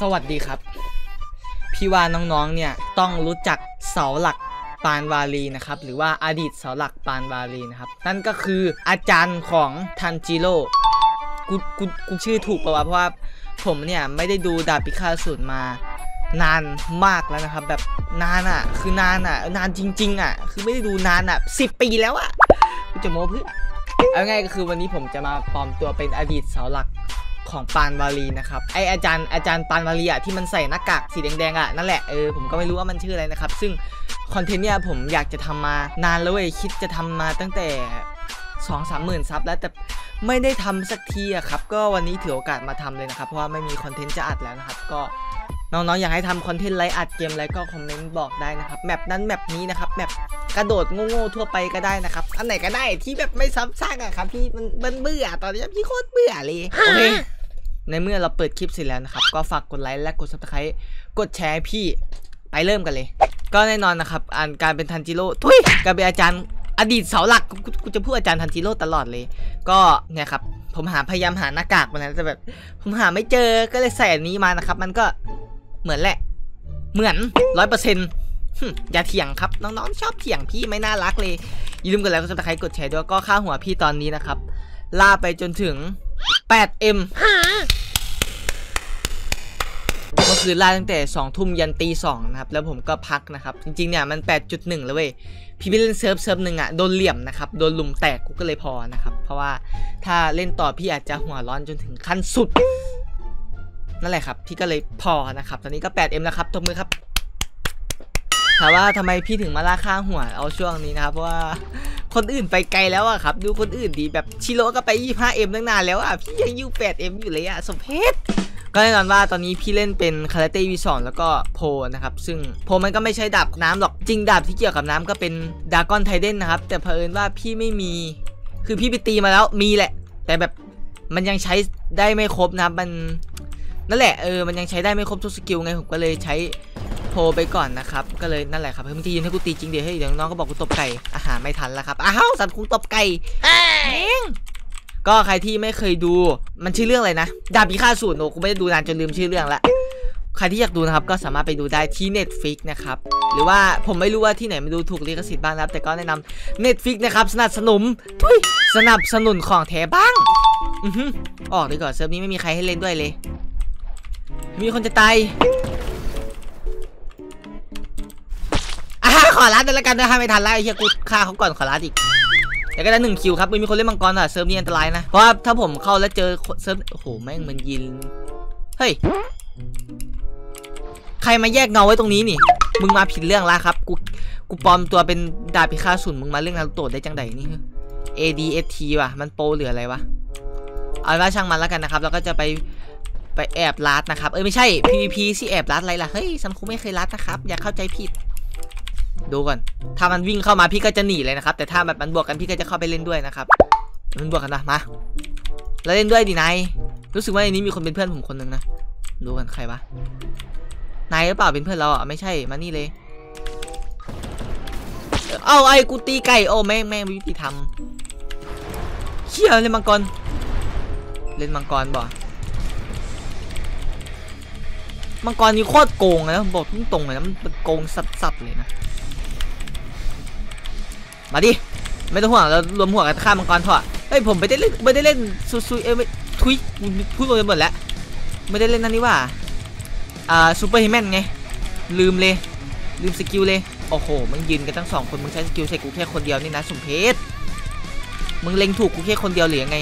สวัสดีครับ พี่ว่าน้องๆ เนี่ยต้องรู้จักเสาหลักปานวาลีนะครับ หรือว่าอดีตเสาหลักปานวาลีนะครับ นั่นก็คืออาจารย์ของทันจิโร่กูกูกูชื่อถูกปะวะเพราะว่าผมเนี่ยไม่ได้ดูดาบพิฆาตศูนย์มานานมากแล้วนะครับ แบบนานอะ คือนานอะ นานจริง ๆอะ คือไม่ได้ดูนานอะสิปีแล้วอะกูจะโม้เพื่อเอาไงก็คือวันนี้ผมจะมาปลอมตัวเป็นอดีตเสาหลัก ของปราณวารีนะครับไออาจารย์อาจารย์ปราณวารีอะที่มันใส่หน้ากากสีแดงๆอะนั่นแหละเออผมก็ไม่รู้ว่ามันชื่ออะไรนะครับ ซึ่ง content เนี่ยผมอยากจะทำมานานแล้วเว้ยคิดจะทำมาตั้งแต่สองสามหมื่น sub แล้วแต่ไม่ได้ทำสักทีอะครับ ก็วันนี้ถือโอกาสมาทำเลยนะครับ เพราะว่าไม่มี content จะอัดแล้วนะครับ ก็น้องๆอยากให้ทำ content live อัดเกมอะไรก็ comment บอกได้นะครับ map นั้น map นี้นะครับ map กระโดดโง่ๆทั่วไปก็ได้นะครับอันไหนก็ได้ที่แบบไม่ซ้ำซากอะครับพี่มันมันเบื่อตอนนี้พี่โคตรเบื่อเลยโอเค ในเมื่อเราเปิดคลิปเสร็จแล้วนะครับ ก็ฝากกดไลค์และกด subscribe กดแชร์พี่ไปเริ่มกันเลย ก็แน่นอนนะครับอ่านการเป็นทันจิโร่ทุยการเป็นอาจารย์อดีตเสาหลักกูจะพูดอาจารย์ทันจิโร่ตลอดเลย ก็เนี่ยครับผมหาพยายามหาหน้ากากมาแล้วแต่แบบผมหาไม่เจอก็เลยใส่อันนี้มานะครับ มันก็เหมือนแหละ เหมือนร้อยเปอร์เซ็นต์อย่าเถียงครับ น้องๆ ชอบเถียงพี่ไม่น่ารักเลย อย่าลืมกดไลค์กด subscribe กดแชร์ด้วยก็ค่าหัวพี่ตอนนี้นะครับล่าไปจนถึง 8M เมื่อคืนล่าตั้งแต่ 2 ทุ่มยันตีสองนะครับ แล้วผมก็พักนะครับ จริงๆเนี่ยมัน 8.1 แล้วเว้ย พี่ไปเล่นเซิร์ฟเซิร์ฟหนึ่งอะโดนเหลี่ยมนะครับ โดนลุมแตกกูก็เลยพอนะครับ เพราะว่าถ้าเล่นต่อพี่อาจจะหัวร้อนจนถึงขั้นสุด นั่นแหละครับ พี่ก็เลยพอนะครับ ตอนนี้ก็ 8M แล้วครับตบมือครับถามว่าทำไมพี่ถึงมาล่าค่าหัวเอาช่วงนี้นะครับ เพราะว่า คนอื่นไปไกลแล้วอะครับ ดูคนอื่นดีแบบชิโร่ก็ไป 25M ตั้งนานแล้วอะพี่ยังอยู่ 8M อยู่เลยอะสมเพชก็แน่นอนว่าตอนนี้พี่เล่นเป็นคาราเต้วีสองแล้วก็โพนะครับ ซึ่งโพมันก็ไม่ใช่ดาบน้ำหรอกจริงดาบที่เกี่ยวกับน้ำก็เป็นดากอนไทเดนนะครับ แต่เผอิญว่าพี่ไม่มี คือพี่ไปตีมาแล้วมีแหละ แต่แบบมันยังใช้ได้ไม่ครบนะครับมันนั่นแหละเออมันยังใช้ได้ไม่ครบทุกสกิลไงผมก็เลยใช้ โพลไปก่อนนะครับก็เลยนั่นแหละครับเฮ้ยมึงจะยืนให้กูตีจริงเดี๋ยวเฮ้ยเดี๋ยวน้องก็บอกกูตบไก่อาหารไม่ทันแล้วครับอ้าวสัตว์คุงตบไก่เองก็ใครที่ไม่เคยดูมันชื่อเรื่องอะไรนะดาบพิฆาตศูนย์โอ้กูไม่ได้ดูนานจนลืมชื่อเรื่องละใครที่อยากดูนะครับก็สามารถไปดูได้ที่ Netflix นะครับหรือว่าผมไม่รู้ว่าที่ไหนมาดูถูกลิขสิทธิ์บ้างนะครับ แต่ก็แนะนำ Netflix นะครับสนับสนุนทุยสนับสนุนของแท้บ้างอือฮึออกดีกว่าเซิร์ฟนี้ไม่มีใครให้เล่นด้วยเลย มีคนจะตาย ขอรัดเลยละกันนะฮะไม่ทันแล้วไอ้เหี้ยกูฆ่าเขาก่อนขอรัดอีกแต่ก็ได้หนึ่งคิวครับไม่มีคนเล่นมังกรอะเซิร์ฟนี้อันตรายนะ เพราะว่าถ้าผมเข้าแล้วเจอเซิร์ฟโอ้โหแม่งมันยินเฮ้ยใครมาแยกเงาไว้ตรงนี้นี่ มึงมาผิดเรื่องละครับ กูกูปลอมตัวเป็นดาบพิฆาตศูนย์มึงมาเรื่องนารูโตะได้จังใดนี่ ADST ว่ะ มันโปรหรืออะไรวะ เอาว่าช่างมันแล้วกันนะครับ แล้วก็จะไปไปแอบลัดนะครับ เออไม่ใช่ PVP สิแอบลัดอะไรล่ะ เฮ้ยซัมคุไม่เคยลัดนะครับ อย่าเข้าใจผิด ดูก่อน ถ้ามันวิ่งเข้ามาพี่ก็จะหนีเลยนะครับ แต่ถ้าแบบมันบวกกันพี่ก็จะเข้าไปเล่นด้วยนะครับ มันบวกกันนะ มา แล้วเล่นด้วยดินาย รู้สึกว่าในนี้มีคนเป็นเพื่อนผมคนหนึ่งนะ ดูกันใครวะ นายหรือเปล่าเป็นเพื่อนเราอะ ไม่ใช่ มานี่เลย เอาไอ้กูตีไก่ โอ้แม่งแม่งไม่ยุติธรรมเชี่ยเล่นมังกร เล่นมังกรบ่มังกรนี่โคตรโกงเลยนะบอกตรงๆเลยนะมันโกงสัสๆเลยนะ มาดิ ไม่ต้องห่วงเรารวมหัวกันฆ่ามังกรเถอะเฮ้ยผมไม่ได้เล่นไม่ได้เล่นซุซุยเอ้ยทุยพูดไปหมดแล้วไม่ได้เล่นนั่นนี่ว่าอ่า superhuman ไง ลืมเลย ลืม skill เลย โอ้โห มึงยืนกันตั้งสองคน มึงใช้ skill ใส่กูแค่คนเดียวนี่นะสมเพชมึงเล็งถูกกูแค่คนเดียวหรือยังไง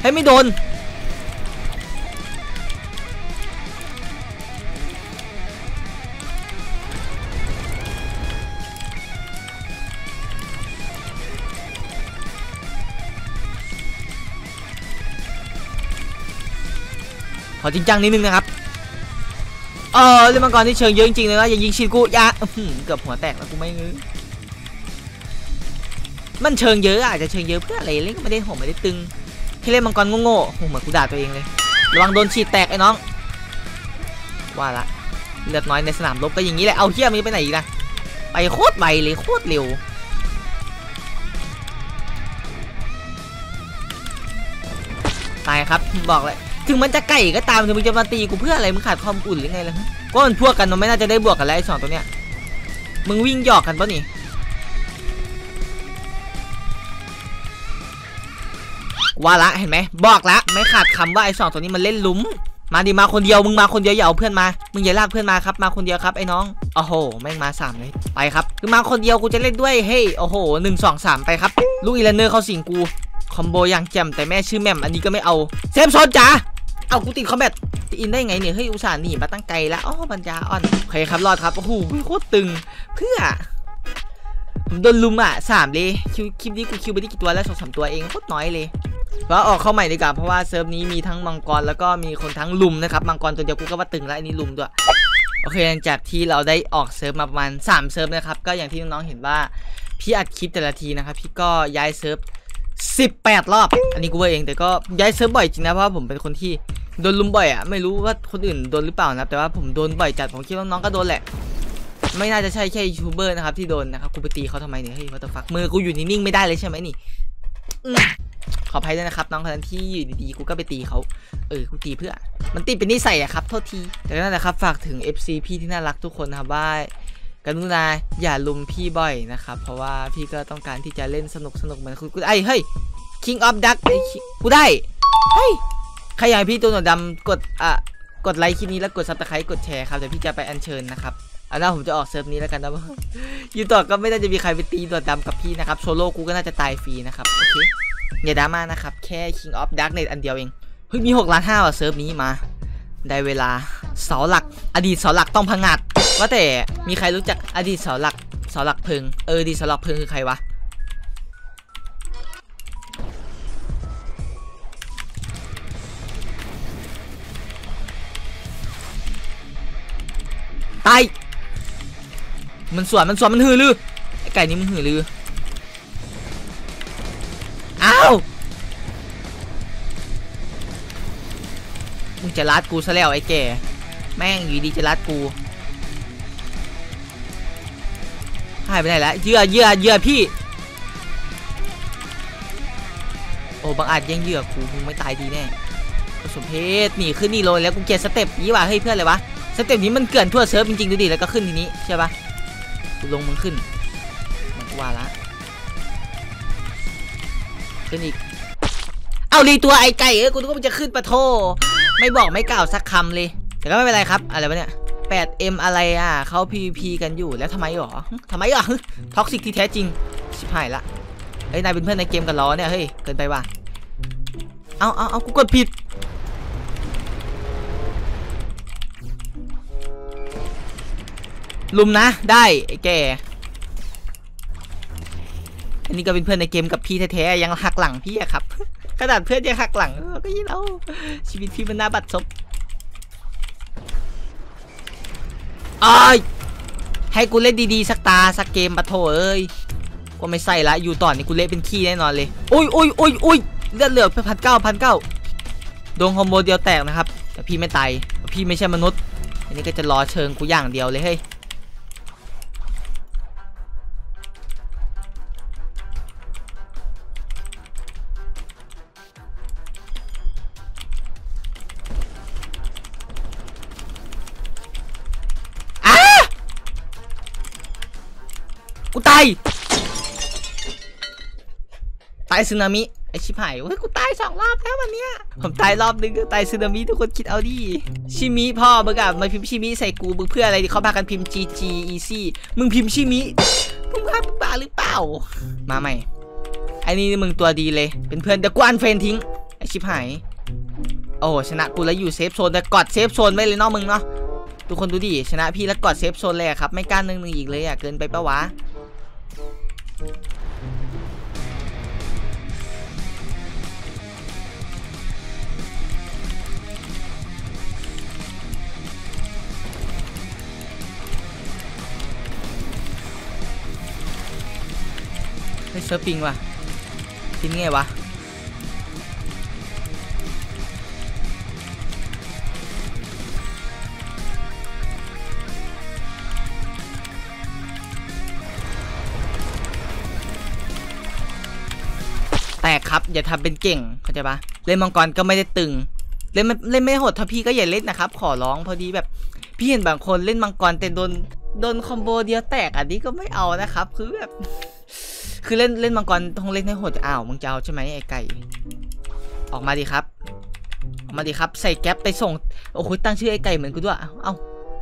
เฮ้ยไม่โดน ขอจริงจังนิดนึงนะครับเออเล่นมังกรที่เชิงเยอะจริงๆเลยนะอย่ายิงชีดกูอย่าเกือบหัวแตกแล้วกูไม่งื้อมันเชิงเยอะอาจจะเชิงเยอะเพื่ออะไรเล่นก็ไม่ได้ผมไม่ได้ตึงแค่เล่นมังกรโง่ๆโอ้โหเหมือนกูด่าตัวเองเลยระวังโดนฉีดแตกไอ้น้อง ว่าละเลือดน้อยในสนามรบก็อย่างนี้แหละเอาเฮียมีไปไหนอีกนะไปโคตรไวเลยโคตรเร็วตายครับบอกเลย ถึงมันจะไก่ก็ตามถึงมึงจะมาตีกูเพื่ออะไรมึงขาดความอุ่นหรือไงล่ะก็มันพวกกันมันไม่น่าจะได้บวกกันแล้วไอ้สองตัวเนี้ยมึงวิ่งหยอกกันปะนี่ว่าละเห็นไหมบอกละไม่ขาดคำว่าไอ้สองตัวนี้มันเล่นลุ้มมาดิมาคนเดียวมึงมาคนเดียวอย่าเอาเพื่อนมามึงอย่าลากเพื่อนมาครับมาคนเดียวครับไอ้น้องโอ้โหแม่งมาสามเลยไปครับคือมาคนเดียวกูจะเล่นด้วยเฮ้ยโอ้โหหนึ่งสองสามไปครับลูกอีเลนเนอร์เข้าสิงกูคอมโบอย่างแจ่มแต่แม่ชื่อแม่มอันนี้ก็ไม่เอาเซฟโซนจ๋า เอากูติดคอมแบทอินได้ไงเนี่ยเฮ้ยอุตส่าห์หนีมาตั้งไกลแล้วอ๋อปัญญาอ่อนโอเคครับรอดครับโอ้โหโคตรตึงเพื่อผมโดนรุมอะสามเลยคิวคลิปนี้กูคิวไปได้กี่ตัวแล้วสองสามตัวเองโคตรน้อยเลยก็ออกเข้าใหม่ดีกว่าเพราะว่าเซิร์ฟนี้มีทั้งมังกรแล้วก็มีคนทั้งรุมนะครับมังกรตัวเดียวกูก็ว่าตึงแล้วอันนี้รุมด้วยโอเคหลังจากที่เราได้ออกเซิร์ฟมาประมาณ3เซิร์ฟนะครับก็อย่างที่น้องๆเห็นว่าพี่อัดคลิปแต่ละทีนะครับพี่ก็ย้ายเซิร์ฟ18 รอบ อันนี้กูเองแต่ก็ย้ายเซิร์ฟบ่อยจริงนะเพราะผมเป็นคนที่ โดนรุมบ่อยอะไม่รู้ว่าคนอื่นโดนหรือเปล่านะแต่ว่าผมโดนบ่อยจัดผมคิดว่าน้องก็โดนแหละ ไม่น่าจะใช่แค่ยูทูบเบอร์นะครับที่โดนนะครับกูไปตีเขาทำไมเนี่ยเฮ้ยวัตฟักมือกูอยู่นิ่งๆไม่ได้เลยใช่ไหมนี่ขออภัยด้วยนะครับ น้องคนนั้นที่อยู่ดีๆกูก็ไปตีเขาเออกูตีเพื่อ มันติดเป็นนิสัยอะครับโทษทีแต่นั่นแหละครับฝากถึง FC พี่ที่น่ารักทุกคนนะครับว่ากรุณาอย่าลุมพี่บ่อยนะครับ เพราะว่าพี่ก็ต้องการที่จะเล่นสนุกสนุกเหมือนคุณกูไอ้เฮ้ย King of Duck ไอ้กูได้เฮ้ย ใครอยากให้พี่ตัวหนวดดำกดอะกดไลค์คลิปนี้แล้วกด subscribe กดแชร์ครับเดี๋ยวพี่จะไปอัญเชิญนะครับอันนั้นผมจะออกเซิร์ฟนี้แล้วกันนะอยู่ต่อก็ไม่น่าจะมีใครไปตีตัวดำกับพี่นะครับโซโล่กูก็น่าจะตายฟรีนะครับโอเคอย่าดราม่านะครับแค่ King of Darknet อันเดียวเองเฮ้ยมี6ล้าน5ว่ะเซิร์ฟนี้มา ได้เวลาเสาหลัก อดีตเสาหลักต้องพังงาดว่าแต่มีใครรู้จักอดีตเสาหลักเสาหลักเพลิงเอออดีตเสาหลักเพลิงคือใครวะ ตาย มันสวนมันสวนมันหือลือไอไก่นี่มันหือลือ อ้าวมึงจะรัดกูซะแล้วไอ้แก่ แม่งอยู่ดีจะรัดกูหายไปไหนแล้วเยื่อเยื่อเยื่อพี่ โอ้บางอาจยังเยื่อกูมึงไม่ตายดีแน่สมเพชหนีขึ้นนี่เลยแล้วกูเกลียดสเต็ปนี้ว่ะเฮ้ยเพื่อนเลยวะ สเต็ปนี้มันเกลื่อนทั่วเซิร์ฟจริงๆดูดิแล้วก็ขึ้นทีนี้ใช่ปะลงมึงขึ้นมันว่าละขึ้นอีกเอาดีตัวไอไก่เอ้ยกูนึกว่ามันจะขึ้นปะโทไม่บอกไม่กล่าวสักคำเลย แต่ก็ไม่เป็นไรครับ อะไรวะเนี่ย 8M อะไรอะเขา PVP กันอยู่แล้วทำไมหรอทำไมหรอ toxic ที่แท้จริงชิบหายละเฮ้ยนายเป็นเพื่อนในเกมกันล้อเนี่ยเฮ้ยเกินไปว่ะเอาเอาเอากูกดผิด ลุมนะ ได้ไอ้แกอันนี้ก็เป็นเพื่อนในเกมกับพี่แท้ๆยังหักหลังพี่อะครับขนาดเพื่อนยังหักหลังก็ยิ่งเอาชีวิตพี่มันน่าบัดซบอ้ให้กูเล่นดีๆสักตาสักเกมปะโถเอ้ยก็ไม่ใส่ละอยู่ต่อนี่กูเละเป็นขี้แน่นอนเลยอุ้ยอุ้ยอุ้ยอุ้ยเลือดเหลือพันเก้าพันเก้าดวงคอมโบเดียวแตกนะครับ แต่พี่ไม่ตายพี่ไม่ใช่มนุษย์ อันนี้ก็จะรอเชิงกูอย่างเดียวเลยเฮ้ยายสึนามิไอชิบหายเฮ้ยกูตายสองรอบแล้ววันเนี้ยผมตายรอบนึงก็ตายสึนามิทุกคนคิดเอาดิชิมิพ่อมึงอะมาพิมพ์ชิมิใส่กูมึงเพื่ออะไรเขาพากันพิมพ์ GG easy มึงพิมพ์ชิมิมึงพามึงบ้าหรือเปล่า มาใหม่ไอ้นี่มึงตัวดีเลย เป็นเพื่อนแต่กวนเฟนทิ้งไอชิบหายโอ้ชนะกูแล้วอยู่ safe zone แต่กอด safe zone ไว้เลยนอกมึงเนาะทุกคนดูดิชนะพี่แล้วกอด safe zone เลยครับไม่กล้าหนึ่งหนึ่งอีกเลยอะเกินไปปะวะ เฮ้เซิร์ฟปิงว่ะปิงไงวะแตกครับ อย่าทำเป็นเก่งเข้าใจปะเล่นมังกรก็ไม่ได้ตึง เล่นไม่เล่นไม่โหดถ้าพี่ก็อย่าเล่นนะครับ ขอร้องพอดีแบบ พี่เห็นบางคนเล่นมังกรแต่โดนโดนคอมโบเดียวแตกอันนี้ก็ไม่เอานะครับ คือแบบ คือเล่นเล่นมังกรต้องเล่นให้โหดอ้าวมึงจะเอาใช่ไหมไอ้ไก่ ออกมาดีครับออกมาดีครับ ใส่แก๊ปไปส่ง โอ้โหตั้งชื่อไอ้ไก่เหมือนกูด้วย เอาเอา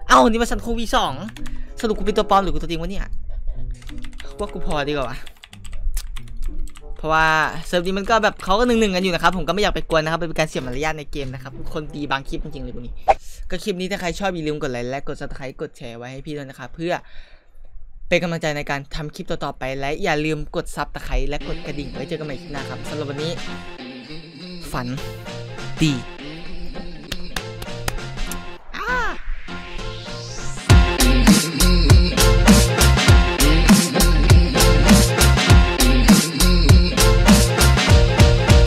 เอานี่มาสันโควีสองสรุปกูเป็นตัวปลอมหรือกูตัวจริงวะเนี่ยว่ากูพอดีกว่าเพราะว่าเซิร์ฟนี้มันก็แบบเขาก็หนึ่งหนึ่งกันอยู่นะครับผมก็ไม่อยากไปกวนนะครับเป็นการเสียมารยาทในเกมนะครับคนตีบางคลิปจริงๆเลยพวกนี้ก็คลิปนี้ถ้าใครชอบอย่าลืมกดไลค์และกด subscribe กดแชร์ไว้ให้พี่ด้วยนะครับเพื่อ เป็นกำลังใจในการทำคลิปต่อๆไป และอย่าลืมกดซับตะไคร้และกดกระดิ่งไว้เจอกันใหม่คลิปหน้าครับสำหรับวันนี้ ฝันดี